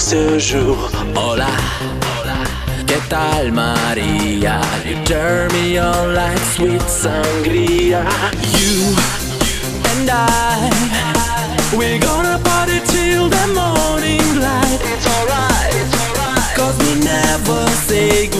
ce jour. Hola, ¿qué tal Maria? You turn me on like sweet sangria. You and I, we're gonna party till the morning light. It's alright, it's alright. Cause we never say goodbye.